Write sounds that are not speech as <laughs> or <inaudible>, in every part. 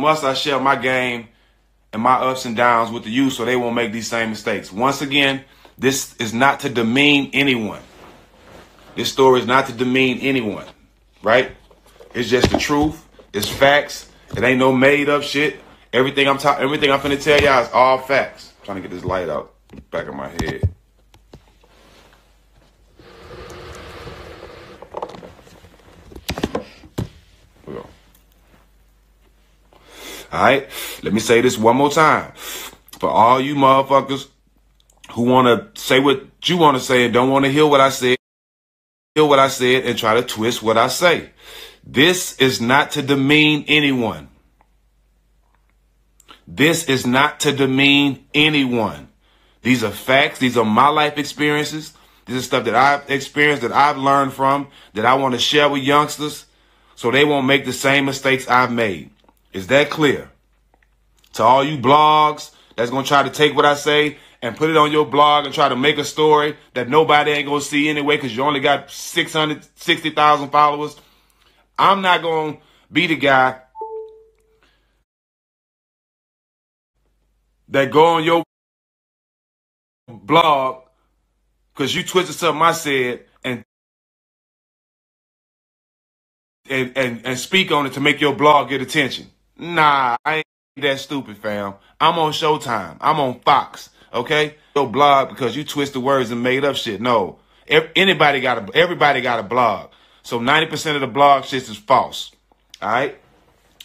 must I share my game and my ups and downs with the youth so they won't make these same mistakes. Once again, this is not to demean anyone. This story is not to demean anyone, right? It's just the truth. It's facts. It ain't no made up shit. Everything I'm talking, everything I'm finna tell y'all is all facts. I'm trying to get this light out back of my head. All right. Let me say this one more time. For all you motherfuckers who want to say what you want to say and don't want to hear what I said, hear what I said and try to twist what I say. This is not to demean anyone. This is not to demean anyone. These are facts. These are my life experiences. This is stuff that I've experienced, that I've learned from, that I want to share with youngsters so they won't make the same mistakes I've made. Is that clear? To all you blogs that's going to try to take what I say and put it on your blog and try to make a story that nobody ain't going to see anyway because you only got 660,000 followers. I'm not going to be the guy that go on your blog because you twisted something I said and and, and, and speak on it to make your blog get attention. Nah, I ain't that stupid, fam. I'm on Showtime. I'm on Fox. Okay, your blog because you twisted words and made up shit. No, anybody got a everybody got a blog. So 90% of the blog shit is false. All right.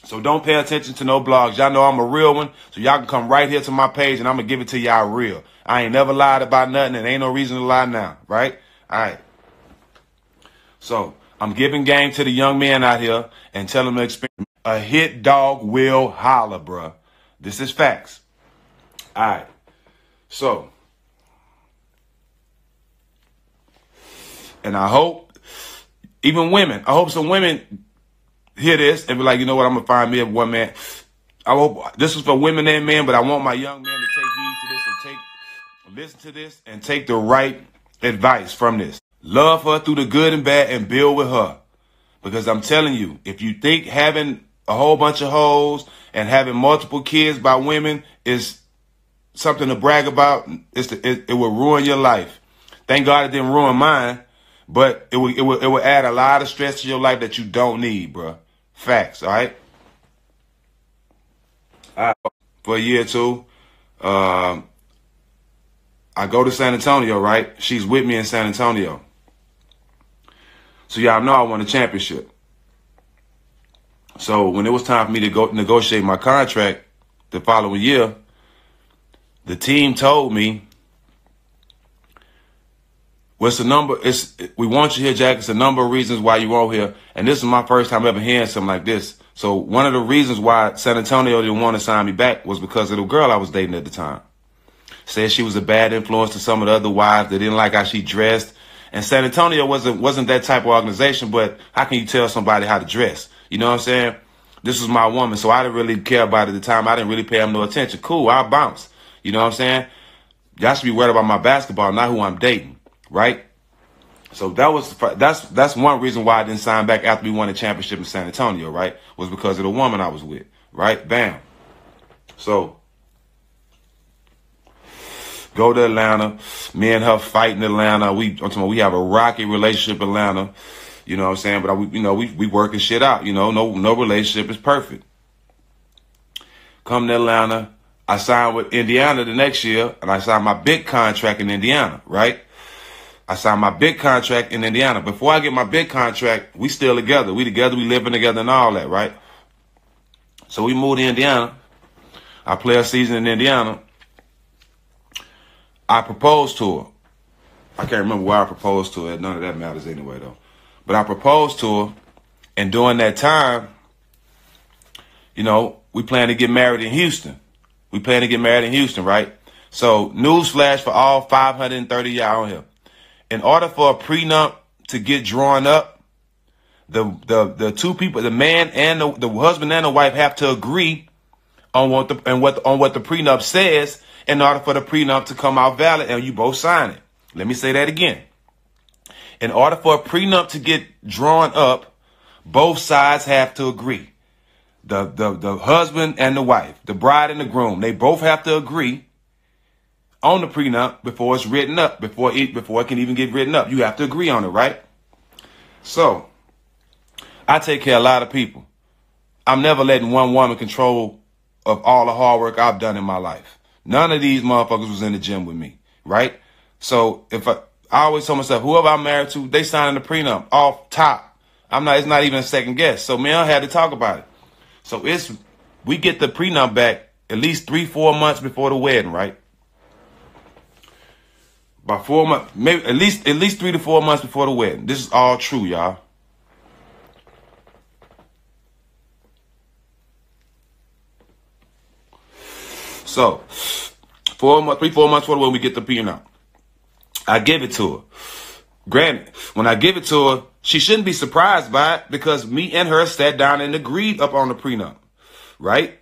So don't pay attention to no blogs. Y'all know I'm a real one. So y'all can come right here to my page and I'm going to give it to y'all real. I ain't never lied about nothing and ain't no reason to lie now. Right? All right. So I'm giving game to the young man out here and tell them to experience. A hit dog will holler, bruh. This is facts. All right. So, and I hope, even women, I hope some women hear this and be like, you know what, I'm going to find me a one man. I hope this is for women and men, but I want my young man to take heed to this and take, listen to this and take the right advice from this. Love her through the good and bad and build with her. Because I'm telling you, if you think having a whole bunch of hoes and having multiple kids by women is something to brag about, it's the, it, it will ruin your life. Thank God it didn't ruin mine, but it will, it will, it will add a lot of stress to your life that you don't need, bro. Facts, all right? Right. For a year or two, um, I go to San Antonio, right? She's with me in San Antonio. So y'all know I won a championship. So when it was time for me to go negotiate my contract the following year, the team told me, "What's the number? It's we want you here, Jack. It's a number of reasons why you are here, and this is my first time ever hearing something like this. So one of the reasons why San Antonio didn't want to sign me back was because of the girl I was dating at the time. Said she was a bad influence to some of the other wives. They didn't like how she dressed. And San Antonio wasn't wasn't that type of organization, but how can you tell somebody how to dress? You know what I'm saying? This was my woman, so I didn't really care about it at the time. I didn't really pay him no attention. Cool, I'll bounce. You know what I'm saying? Y'all should be worried about my basketball, not who I'm dating, right? So that was that's that's one reason why I didn't sign back after we won the championship in San Antonio, right? Was because of the woman I was with, right? Bam. So go to Atlanta. Me and her fight in Atlanta. We I'm talking we have a rocky relationship in Atlanta. You know what I'm saying? But I, you know, we we working shit out. You know, no no relationship is perfect. Come to Atlanta. I signed with Indiana the next year, and I signed my big contract in Indiana. Right? I signed my big contract in Indiana. Before I get my big contract, we still together. We together. We living together and all that. Right? So we moved to Indiana. I play a season in Indiana. I proposed to her. I can't remember why I proposed to her. None of that matters anyway, though. But I proposed to her, and during that time, you know, we plan to get married in Houston. We plan to get married in Houston, right? So, newsflash for all 530 y'all on here. In order for a prenup to get drawn up, the the the two people, the man and the, the husband and the wife, have to agree on what the and what on what the prenup says in order for the prenup to come out valid and you both sign it. Let me say that again. In order for a prenup to get drawn up, both sides have to agree. the, the, the husband and the wife, the bride and the groom, they both have to agree on the prenup before it's written up, before it, before it can even get written up. You have to agree on it, right? So, I take care of a lot of people. I'm never letting one woman control of all the hard work I've done in my life. None of these motherfuckers was in the gym with me, right? So if I, I always tell myself, whoever I'm married to, they signing the prenup off top. I'm not, it's not even a second guess. So me I had to talk about it. So it's, we get the prenup back at least three, four months before the wedding, right? By four months, maybe at least, at least three to four months before the wedding. This is all true, y'all. So, four months, three, four months before when we get the prenup, I give it to her. Granted, when I give it to her, she shouldn't be surprised by it because me and her sat down and agreed up on the prenup, right?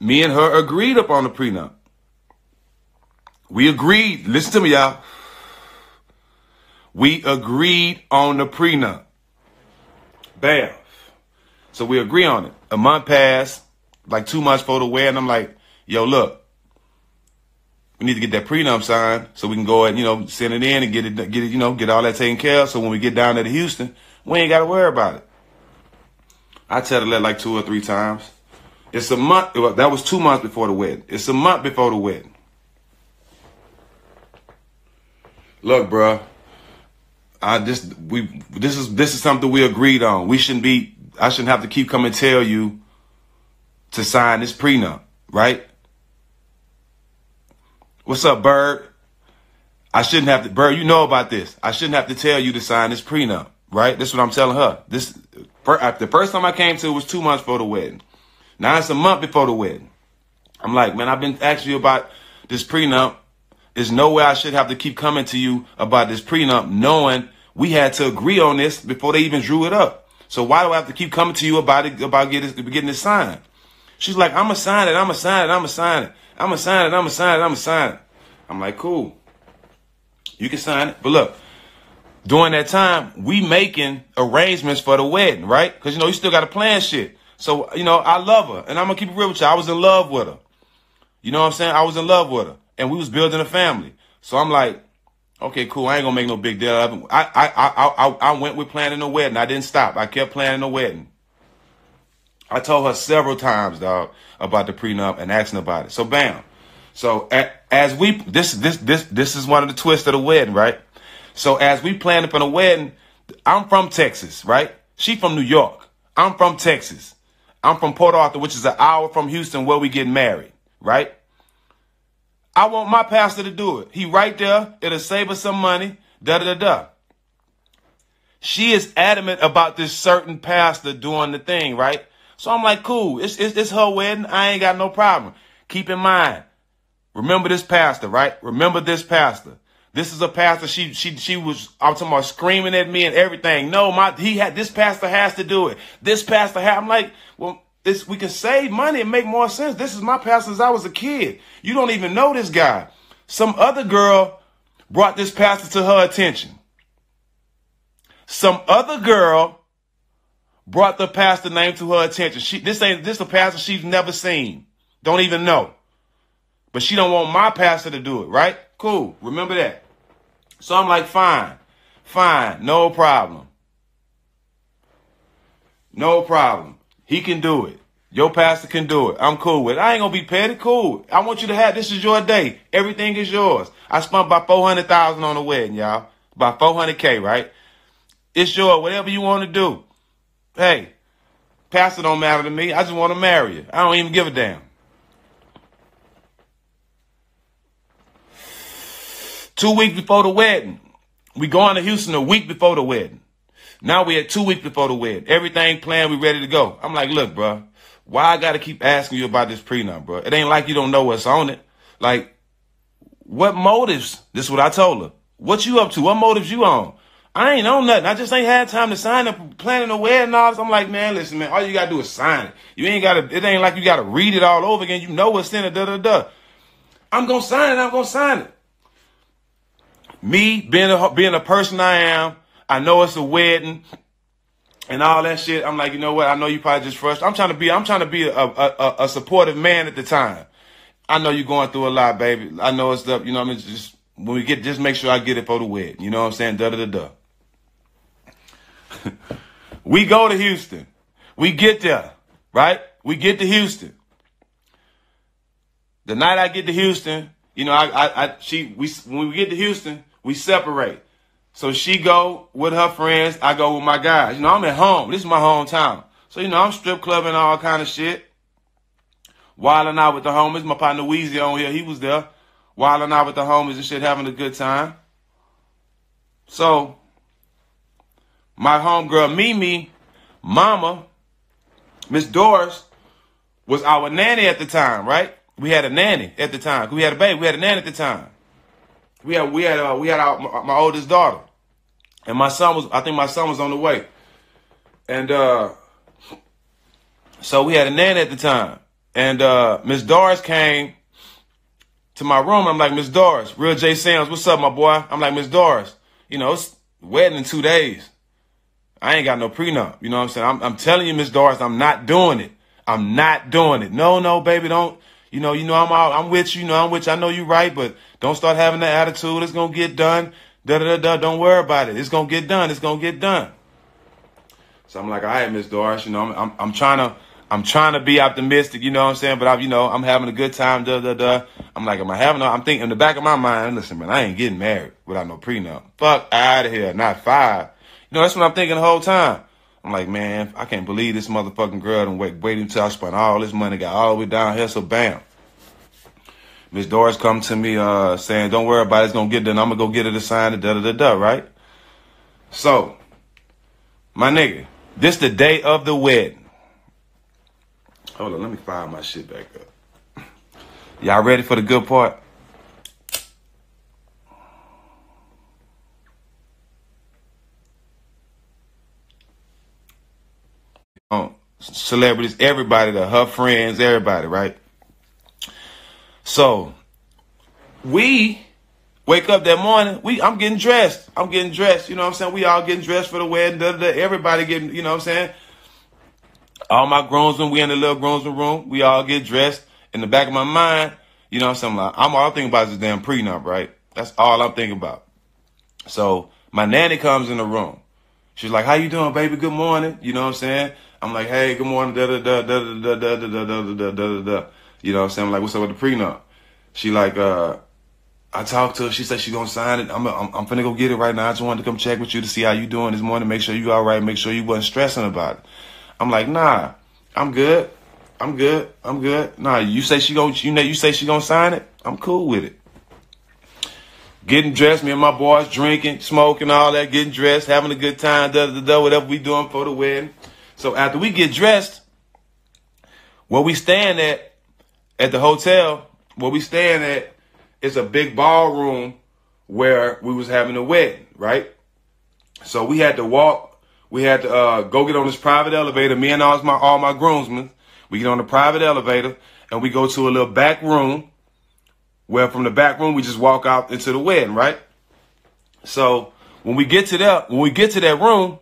Me and her agreed up on the prenup. We agreed. Listen to me, y'all. We agreed on the prenup. Bam. So we agree on it. A month passed, like two months before the wedding. I'm like, yo, look, we need to get that prenup signed so we can go and, you know, send it in and get it, get it, you know, get all that taken care of. So when we get down there to Houston, we ain't got to worry about it. I tell her that like two or three times. It's a month. Well, That was two months before the wedding. It's a month before the wedding. Look, bro. I just we this is this is something we agreed on. We shouldn't be. I shouldn't have to keep coming tell you to sign this prenup, right? What's up, Bird? I shouldn't have to, Bird, you know about this. I shouldn't have to tell you to sign this prenup, right? This is what I'm telling her. This, the first time I came to it was two months before the wedding. Now it's a month before the wedding. I'm like, man, I've been asking you about this prenup. There's no way I should have to keep coming to you about this prenup knowing we had to agree on this before they even drew it up. So why do I have to keep coming to you about it, about getting, getting it signed? She's like, I'm going to sign it. I'm going to sign it. I'm going to sign it. I'm gonna sign it. I'm gonna sign it. I'm gonna sign it. I'm like, cool. You can sign it. But look, during that time, we making arrangements for the wedding, right? Because you know you still got to plan shit. So you know I love her, and I'm gonna keep it real with you. I was in love with her. You know what I'm saying? I was in love with her, and we was building a family. So I'm like, okay, cool. I ain't gonna make no big deal. I I I I I went with planning the wedding. I didn't stop. I kept planning the wedding. I told her several times, dog, about the prenup and asking about it. So bam. So as we this this this this is one of the twists of the wedding, right? So as we planned for the wedding, I'm from Texas, right? She from New York. I'm from Texas. I'm from Port Arthur, which is an hour from Houston, where we get married, right? I want my pastor to do it. He right there. It'll save us some money. Da da da da. She is adamant about this certain pastor doing the thing, right? So I'm like, cool. It's, it's, it's her wedding. I ain't got no problem. Keep in mind, remember this pastor, right? Remember this pastor. This is a pastor. She, she, she was, I'm talking about screaming at me and everything. No, my, he had, this pastor has to do it. This pastor had, I'm like, well, this, we can save money and make more sense. This is my pastor since I was a kid. You don't even know this guy. Some other girl brought this pastor to her attention. Some other girl brought the pastor name to her attention. She, this ain't this a pastor she's never seen. Don't even know. But she don't want my pastor to do it, right? Cool. Remember that. So I'm like, fine, fine, no problem. No problem. He can do it. Your pastor can do it. I'm cool with it. I ain't gonna be petty. Cool. I want you to have this is your day. Everything is yours. I spent about four hundred thousand on the wedding, y'all. About four hundred K, right? It's yours. Whatever you want to do. Hey, pastor don't matter to me. I just want to marry you. I don't even give a damn. Two weeks before the wedding. We going to Houston a week before the wedding. Now we at two weeks before the wedding. Everything planned, we ready to go. I'm like, look, bro, why I gotta keep asking you about this prenup, bro? It ain't like you don't know what's on it. Like, what motives? This is what I told her. What you up to? What motives you on? I ain't on nothing. I just ain't had time to sign up, planning a wedding. I'm like, man, listen, man, all you gotta do is sign it. You ain't gotta, it ain't like you gotta read it all over again. You know what's in it, da da da. I'm gonna sign it, I'm gonna sign it. Me being a, being a person I am, I know it's a wedding. and all that shit. I'm like, you know what? I know you probably just frustrated. I'm trying to be, I'm trying to be a, a, a, supportive man at the time. I know you're going through a lot, baby. I know it's up. You know, what I mean, just when we get, just make sure I get it for the wedding. You know what I'm saying? Da da da da. <laughs> we go to Houston. We get there, right? We get to Houston. The night I get to Houston, you know, I, I, I she, we, when we get to Houston, we separate. So she go with her friends. I go with my guys. You know, I'm at home. This is my hometown. So, you know, I'm strip clubbing all kind of shit. Wilding out with the homies. My partner Weezy on here. He was there. Wilding out with the homies and shit, having a good time. So, my homegirl Mimi, mama, Miss Doris, was our nanny at the time, right? We had a nanny at the time. We had a baby. We had a nanny at the time. We had we had uh, we had our, my, my, oldest daughter, and my son was I think my son was on the way, and uh, so we had a nanny at the time, and uh, Miss Doris came to my room. I'm like Miss Doris, real Jay Sam's, what's up, my boy? I'm like Miss Doris, you know it's wedding in two days. I ain't got no prenup. You know what I'm saying? I'm, I'm telling you, Miss Doris, I'm not doing it. I'm not doing it. No, no, baby, don't. You know, you know, I'm out. I'm with you. You know, I'm with you. I know you're right, but don't start having that attitude. It's gonna get done. Da da da da. Don't worry about it. It's gonna get done. It's gonna get done. So I'm like, all right, Miss Doris. You know, I'm, I'm I'm trying to I'm trying to be optimistic. You know what I'm saying? But I'm you know I'm having a good time. Da da da. I'm like, am I having? A, I'm thinking in the back of my mind. Listen, man, I ain't getting married without no prenup. Fuck out of here. Not five. Know, that's what I'm thinking the whole time. I'm like, man, I can't believe this motherfucking girl and wait, wait until I spent all this money, got all the way down here, so bam. Miss Doris come to me uh, saying, don't worry about it, it's gonna get done. I'm gonna go get it assigned, da da da da, right? So, my nigga, this the day of the wedding. Hold on, let me file my shit back up. Y'all ready for the good part? Celebrities, everybody, the her friends, everybody, right? So we wake up that morning. We I'm getting dressed. I'm getting dressed. You know what I'm saying? We all getting dressed for the wedding. Da, da. Everybody getting. You know what I'm saying? All my groomsmen. We in the little groomsmen room. We all get dressed. In the back of my mind, you know what I'm saying? I'm all thinking about is this damn prenup, right? That's all I'm thinking about. So my nanny comes in the room. She's like, "How you doing, baby? Good morning." You know what I'm saying? I'm like, hey, good morning, da da da da da da da da da da da da da. You know what I'm saying? I'm like, what's up with the prenup? She like, uh, I talked to her. She said she gonna sign it. I'm, I'm, I'm finna go get it right now. I just wanted to come check with you to see how you doing this morning. Make sure you all right. Make sure you wasn't stressing about it. I'm like, nah, I'm good. I'm good. I'm good. Nah, you say she gonna, you know, you say she gonna sign it. I'm cool with it. Getting dressed, me and my boys drinking, smoking, all that, getting dressed, having a good time, da da da, whatever we doing for the wedding. So after we get dressed, where we stand at at the hotel, where we stand at is a big ballroom where we was having a wedding, right? So we had to walk, we had to uh, go get on this private elevator. Me and all my all my groomsmen, we get on the private elevator and we go to a little back room. Where from the back room we just walk out into the wedding, right? So when we get to that, when we get to that room,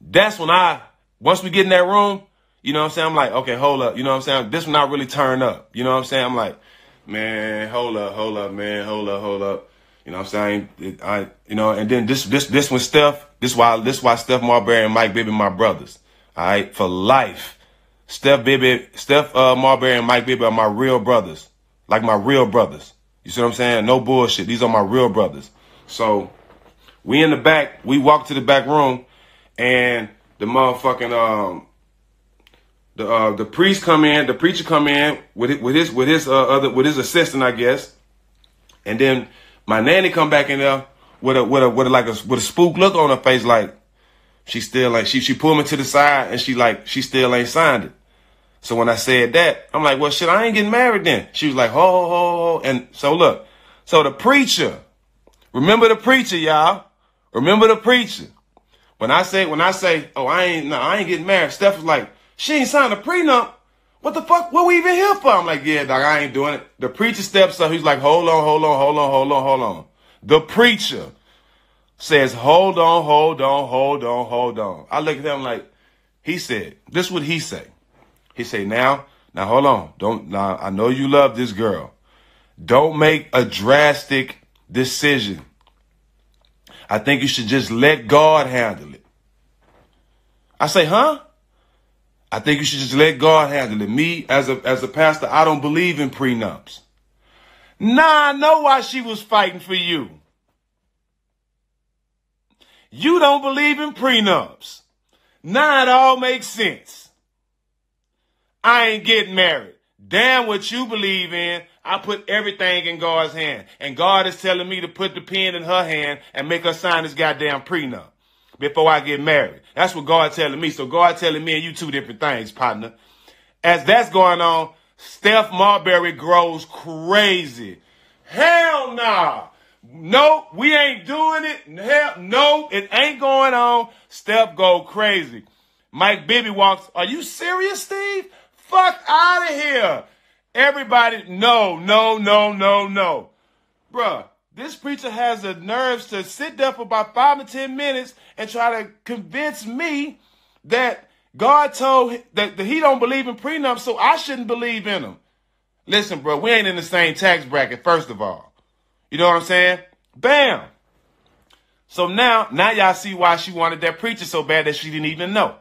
that's when I, once we get in that room, you know what I'm saying? I'm like, okay, hold up. You know what I'm saying? This will not really turn up. You know what I'm saying? I'm like, man, hold up, hold up, man, hold up, hold up. You know what I'm saying? I, you know, and then this, this, this one, Steph, this why, this why Steph Marbury and Mike Bibby, my brothers. All right. For life. Steph Bibby, Steph, uh, Marbury and Mike Bibby are my real brothers. Like my real brothers. You see what I'm saying? No bullshit. These are my real brothers. So we in the back, we walk to the back room and the motherfucking um the uh the priest come in, the preacher come in with with his with his uh, other with his assistant, I guess, and then my nanny come back in there with a with a with a, like a with a spook look on her face, like she still like she she pulled me to the side and she like she still ain't signed it. So when I said that, I'm like, well, shit, I ain't getting married then. She was like, ho, ho, ho. And so look, so the preacher, remember the preacher, y'all. Remember the preacher. When I say, when I say, oh, I ain't, no, I ain't getting married. Steph was like, she ain't signed a prenup. What the fuck? What we even here for? I'm like, yeah, dog, I ain't doing it. The preacher steps up. He's like, hold on, hold on, hold on, hold on, hold on. The preacher says, hold on, hold on, hold on, hold on. I look at him like, he said, this is what he say. He say, now, now hold on. Don't, now I know you love this girl. Don't make a drastic decision. I think you should just let God handle it. I say, huh? I think you should just let God handle it. Me, as a, as a pastor, I don't believe in prenups. Nah, I know why she was fighting for you. You don't believe in prenups. Nah, it all makes sense. I ain't getting married. Damn what you believe in. I put everything in God's hand. And God is telling me to put the pen in her hand and make her sign this goddamn prenup before I get married. That's what God telling me. So God telling me and you two different things, partner. As that's going on, Steph Marbury grows crazy. Hell nah. No, we ain't doing it. Hell, no, it ain't going on. Steph go crazy. Mike Bibby walks. Are you serious, Steve? Fuck out of here. Everybody, no, no, no, no, no. Bruh, this preacher has the nerves to sit there for about five to ten minutes and try to convince me that God told that, that he don't believe in prenups, so I shouldn't believe in them. Listen, bro, we ain't in the same tax bracket, first of all. You know what I'm saying? Bam. So now, now y'all see why she wanted that preacher so bad that she didn't even know.